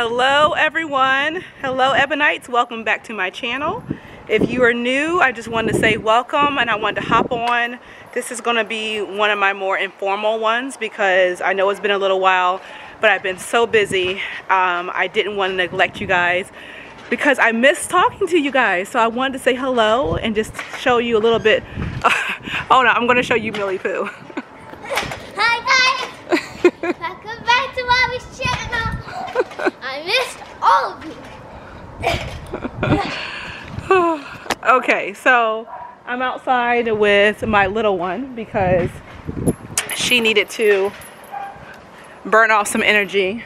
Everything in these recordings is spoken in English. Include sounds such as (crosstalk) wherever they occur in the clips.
Hello everyone. Hello Ebonites. Welcome back to my channel. If you are new, I just wanted to say welcome and I wanted to hop on. This is going to be one of my more informal ones because I know it's been a little while, but I've been so busy. Um, I didn't want to neglect you guys because I miss talking to you guys. So I wanted to say hello and just show you a little bit. (laughs) oh no, I'm going to show you Millie Pooh. (laughs) Hi guys! (laughs) Welcome back to Mommy's channel. I missed all of you. (sighs) okay, so I'm outside with my little one because she needed to burn off some energy.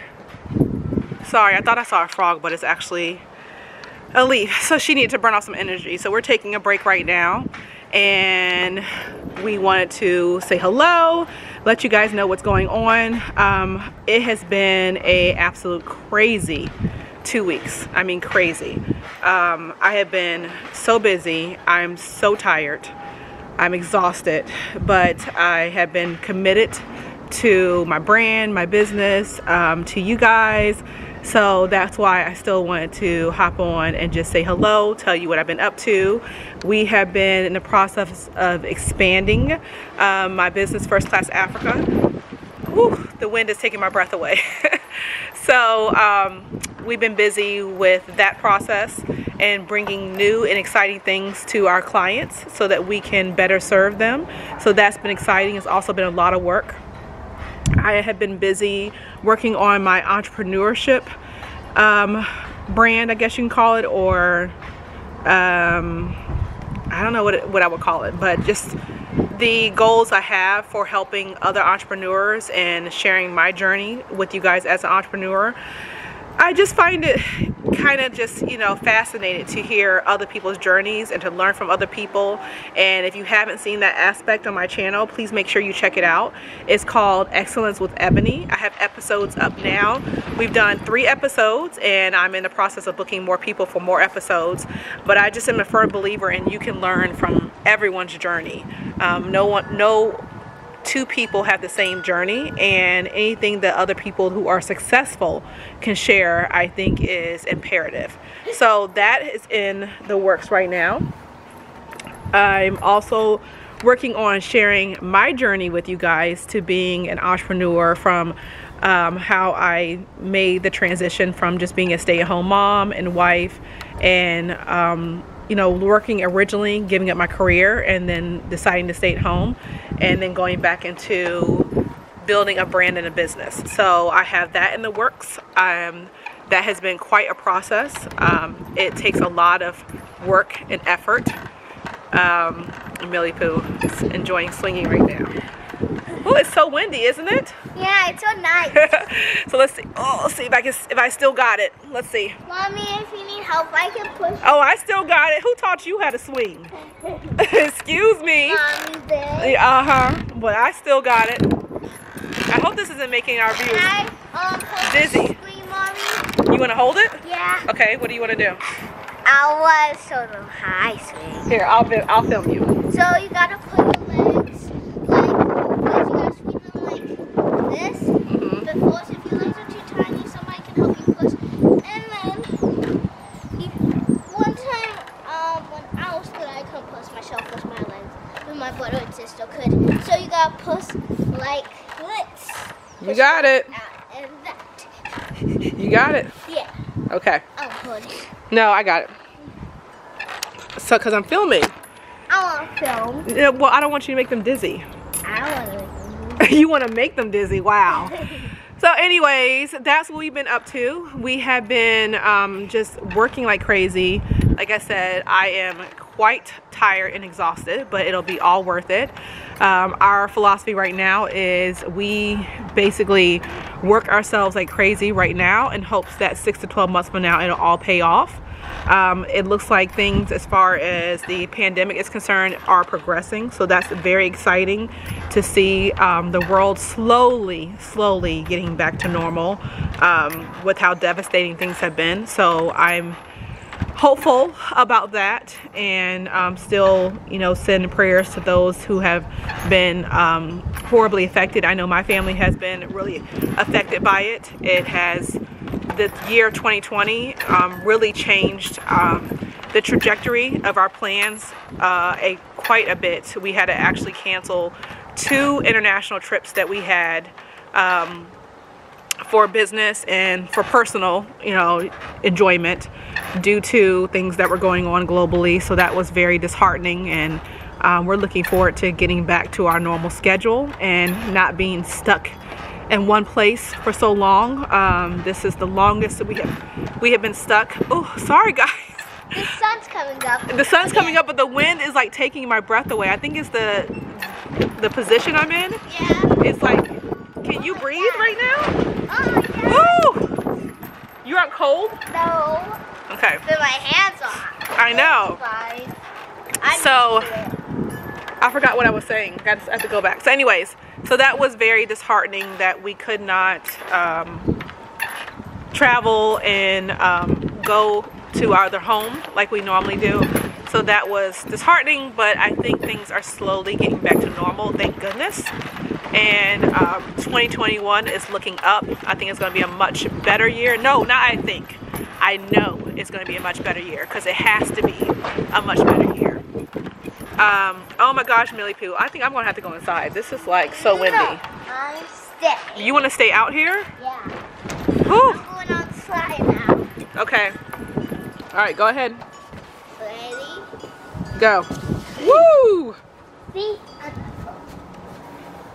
Sorry, I thought I saw a frog, but it's actually a leaf. (laughs) So she needed to burn off some energy. So we're taking a break right now and we wanted to say hello let you guys know what's going on. Um, it has been a absolute crazy two weeks. I mean crazy. Um, I have been so busy. I'm so tired. I'm exhausted. But I have been committed to my brand my business um, to you guys so that's why I still wanted to hop on and just say hello, tell you what I've been up to. We have been in the process of expanding um, my business, First Class Africa. Whew, the wind is taking my breath away. (laughs) so um, we've been busy with that process and bringing new and exciting things to our clients so that we can better serve them. So that's been exciting. It's also been a lot of work. I have been busy working on my entrepreneurship um, brand, I guess you can call it, or um, I don't know what, it, what I would call it, but just the goals I have for helping other entrepreneurs and sharing my journey with you guys as an entrepreneur. I just find it kind of just, you know, fascinated to hear other people's journeys and to learn from other people. And if you haven't seen that aspect on my channel, please make sure you check it out. It's called Excellence with Ebonie. I have episodes up now. We've done three episodes and I'm in the process of booking more people for more episodes. But I just am a firm believer and you can learn from everyone's journey. Um, no one, no two people have the same journey and anything that other people who are successful can share I think is imperative. So that is in the works right now. I'm also working on sharing my journey with you guys to being an entrepreneur from um, how I made the transition from just being a stay-at-home mom and wife and um, you know, working originally, giving up my career, and then deciding to stay at home, and then going back into building a brand and a business. So I have that in the works. Um, that has been quite a process. Um, it takes a lot of work and effort. Um, Millie Pooh is enjoying swinging right now. Oh, it's so windy, isn't it? Yeah, it's so nice. (laughs) so let's see. Oh, let's see if I can if I still got it. Let's see. Mommy, if you need help, I can push. Oh, I still got it. Who taught you how to swing? (laughs) Excuse me. Mommy did. Uh huh. But I still got it. I hope this isn't making our viewers I, um, dizzy. You want to hold it? Yeah. Okay. What do you want to do? I want to show them how I swing. Here, I'll I'll film you. So you gotta put your legs like, like you gotta swing them like this. Mm-hmm. But first, if your legs are too tiny, somebody can help you push. And then, you, one time, um, when I was good, I couldn't push myself with my legs, but my brother and sister could. So you gotta push like this. You got it. that. You got it. Yeah. Okay. Oh. No, I got it. So, cause I'm filming. I want to film. Yeah, well, I don't want you to make them dizzy. I want to. (laughs) you want to make them dizzy. Wow. (laughs) So anyways, that's what we've been up to. We have been um, just working like crazy. Like I said, I am quite tired and exhausted, but it'll be all worth it. Um, our philosophy right now is we basically work ourselves like crazy right now in hopes that six to 12 months from now it'll all pay off. Um, it looks like things as far as the pandemic is concerned are progressing so that's very exciting to see um, the world slowly slowly getting back to normal um, with how devastating things have been so I'm hopeful about that and um, still you know send prayers to those who have been um, horribly affected I know my family has been really affected by it it has the year 2020 um, really changed um, the trajectory of our plans uh, a quite a bit. We had to actually cancel two international trips that we had um, for business and for personal, you know, enjoyment due to things that were going on globally. So that was very disheartening and um, we're looking forward to getting back to our normal schedule and not being stuck in one place for so long. Um, this is the longest that we have we have been stuck. Oh, sorry (laughs) guys. The sun's coming up. The sun's coming up, but the wind is like taking my breath away. I think it's the the position I'm in. Yeah. It's like, can you breathe right now? Aren't cold? no. Okay. But my hands are. I know. So- used to it. I forgot what I was saying. I have to go back. So, anyways, so that was very disheartening that we could not um, travel and um, go to our other home like we normally do. So that was disheartening, but I think things are slowly getting back to normal. Thank goodness. And um, 2021 is looking up. I think it's going to be a much better year. No, not I think. I know it's going to be a much better year because it has to be a much better year. Um, oh my gosh, Millie Poo. I think I'm going to have to go inside. This is like so windy. No, I'm staying. You want to stay out here? Yeah. Whew. I'm going outside now. Okay. All right, go ahead. Ready? Go. Woo! See?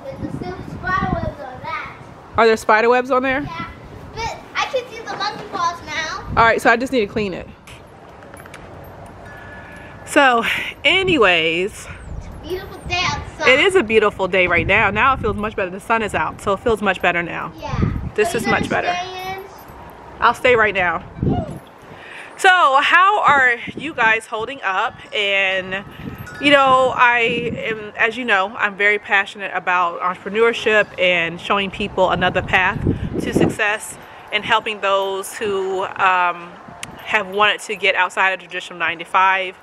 There's still spider webs on that. Are there spider webs on there? Yeah. But I can see the monkey paws now. All right, so I just need to clean it. So, anyways, Beautiful day outside. it is a beautiful day right now. Now it feels much better. The sun is out, so it feels much better now. Yeah. This So is much better. stay? I'll stay right now. So, how are you guys holding up? And, you know, I am, as you know, I'm very passionate about entrepreneurship and showing people another path to success and helping those who um, have wanted to get outside of traditional 9 to 5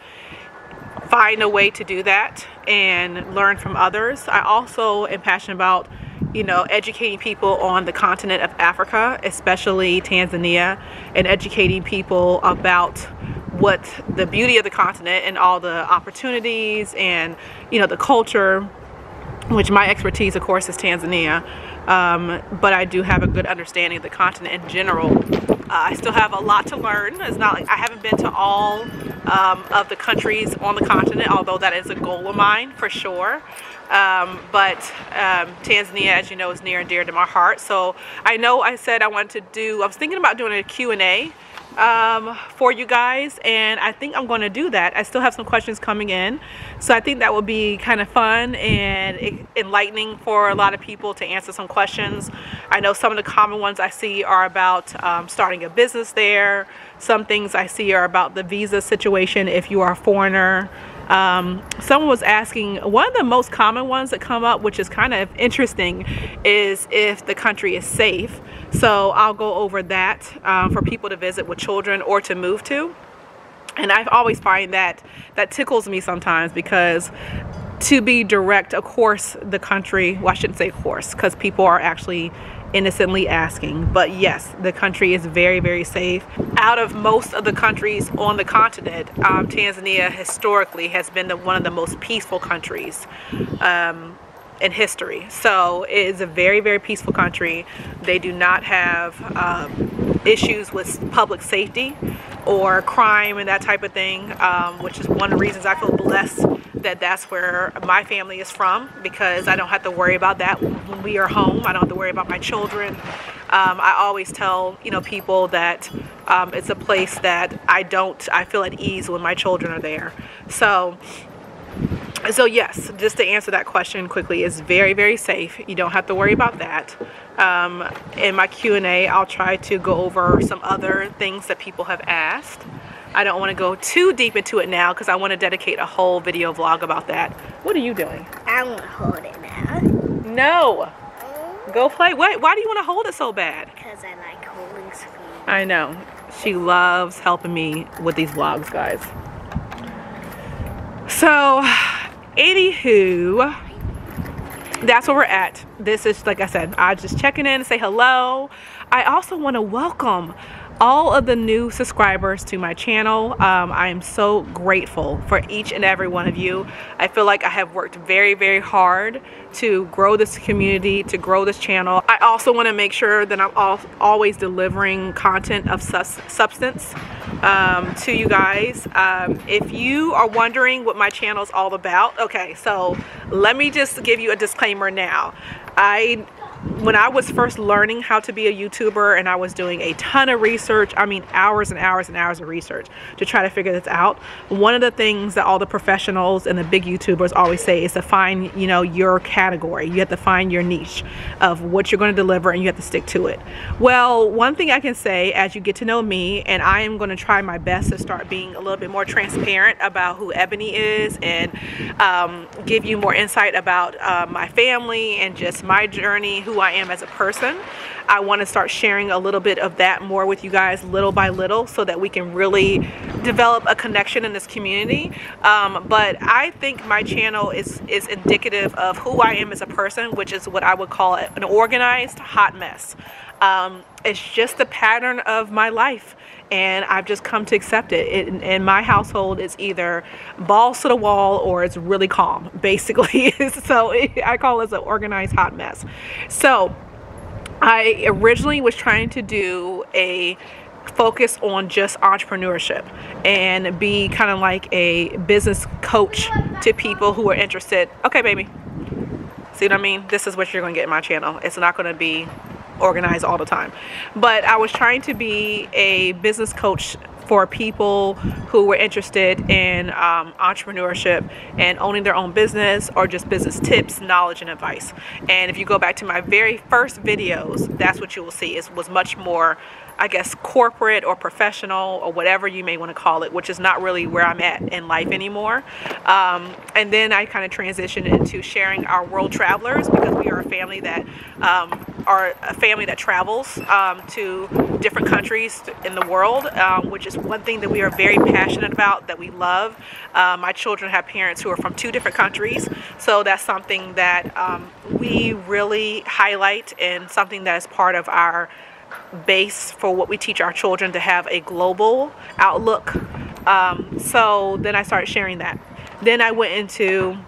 find a way to do that and learn from others. I also am passionate about, you know, educating people on the continent of Africa, especially Tanzania, and educating people about what the beauty of the continent and all the opportunities and, you know, the culture, which my expertise, of course, is Tanzania. Um, but I do have a good understanding of the continent in general. Uh, I still have a lot to learn. It's not like I haven't been to all um, of the countries on the continent, although that is a goal of mine for sure. Um, but um, Tanzania, as you know, is near and dear to my heart. So I know I said I wanted to do, I was thinking about doing a Q&A um, for you guys and I think I'm going to do that. I still have some questions coming in so I think that will be kind of fun and enlightening for a lot of people to answer some questions. I know some of the common ones I see are about um, starting a business there. Some things I see are about the visa situation if you are a foreigner. Um, someone was asking, one of the most common ones that come up, which is kind of interesting, is if the country is safe. So I'll go over that um, for people to visit with children or to move to. And I always find that that tickles me sometimes because to be direct, of course, the country, well, I shouldn't say course, because people are actually innocently asking. But yes, the country is very, very safe. Out of most of the countries on the continent, um, Tanzania historically has been the, one of the most peaceful countries. Um, in history. So it is a very, very peaceful country. They do not have um, issues with public safety or crime and that type of thing, um, which is one of the reasons I feel blessed that that's where my family is from because I don't have to worry about that when we are home. I don't have to worry about my children. Um, I always tell you know people that um, it's a place that I don't I feel at ease when my children are there. So so yes, just to answer that question quickly, it's very, very safe. You don't have to worry about that. Um, in my Q&A, I'll try to go over some other things that people have asked. I don't want to go too deep into it now because I want to dedicate a whole video vlog about that. What are you doing? I'm gonna hold it now. No. Go play. Why, why do you want to hold it so bad? Because I like holding screen. I know. She loves helping me with these vlogs, guys. So, anywho, that's where we're at. This is, like I said, I just checking in and say hello. I also want to welcome all of the new subscribers to my channel. Um, I am so grateful for each and every one of you. I feel like I have worked very, very hard to grow this community, to grow this channel. I also want to make sure that I'm always delivering content of substance um, to you guys. Um, if you are wondering what my channel is all about, okay, so let me just give you a disclaimer now. I when I was first learning how to be a YouTuber and I was doing a ton of research, I mean hours and hours and hours of research to try to figure this out, one of the things that all the professionals and the big YouTubers always say is to find, you know, your category. You have to find your niche of what you're going to deliver and you have to stick to it. Well, one thing I can say as you get to know me, and I am going to try my best to start being a little bit more transparent about who Ebonie is and um, give you more insight about uh, my family and just my journey, who I am as a person. I want to start sharing a little bit of that more with you guys little by little so that we can really develop a connection in this community. Um, but I think my channel is, is indicative of who I am as a person, which is what I would call an organized hot mess. Um, it's just the pattern of my life and I've just come to accept it. it. In my household, it's either balls to the wall or it's really calm, (laughs) basically. (laughs) so (laughs) I call it an organized hot mess. So I originally was trying to do a focus on just entrepreneurship and be kind of like a business coach to people who are interested. Okay, baby. See what I mean? This is what you're going to get in my channel. It's not going to be organized all the time. But I was trying to be a business coach for people who were interested in um, entrepreneurship and owning their own business or just business tips, knowledge, and advice. And if you go back to my very first videos, that's what you will see. It was much more I guess corporate or professional or whatever you may want to call it, which is not really where I'm at in life anymore. Um, and then I kind of transitioned into sharing our world travelers because we are a family that um, are a family that travels um, to different countries in the world, um, which is one thing that we are very passionate about, that we love. Uh, my children have parents who are from two different countries, so that's something that um, we really highlight and something that is part of our base for what we teach our children to have a global outlook. Um, so then I started sharing that. Then I went into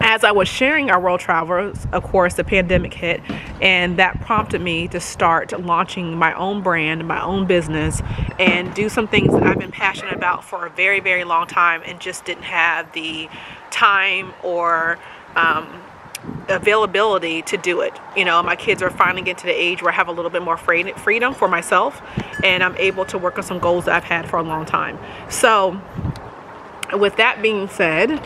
as I was sharing our world travels, of course, the pandemic hit, and that prompted me to start launching my own brand, my own business, and do some things that I've been passionate about for a very, very long time and just didn't have the time or um, availability to do it. You know, my kids are finally getting to the age where I have a little bit more freedom for myself and I'm able to work on some goals that I've had for a long time. So with that being said,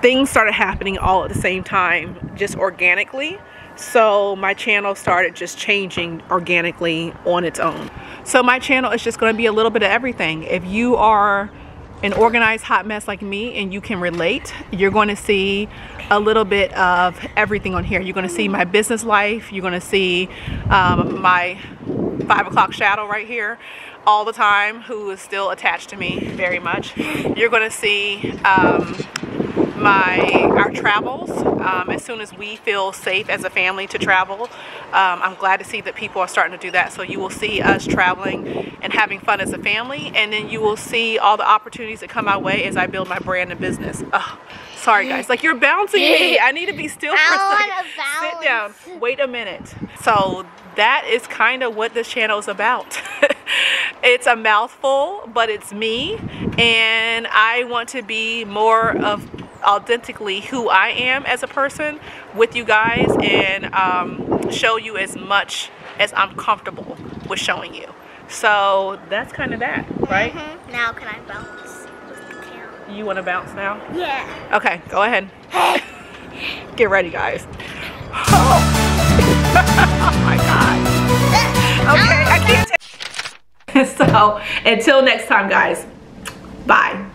things started happening all at the same time, just organically. So my channel started just changing organically on its own. So my channel is just going to be a little bit of everything. If you are an organized hot mess like me and you can relate, you're going to see a little bit of everything on here. You're going to see my business life. You're going to see um, my five o'clock shadow right here all the time who is still attached to me very much. You're going to see um, my our travels um, as soon as we feel safe as a family to travel um, I'm glad to see that people are starting to do that. So you will see us traveling and having fun as a family and then you will see all the opportunities that come our way as I build my brand and business. Oh, sorry guys. Like you're bouncing me. (laughs) I need to be still for a second. Sit down. Wait a minute. So that is kind of what this channel is about. (laughs) It's a mouthful but it's me and I want to be more of authentically who I am as a person with you guys and um, show you as much as I'm comfortable with showing you. So that's kind of that, right? Mm -hmm. Now can I bounce? You want to bounce now? Yeah. Okay, go ahead. (laughs) Get ready, guys. Oh, (laughs) oh my God. Okay, I can't. (laughs) so until next time, guys. Bye.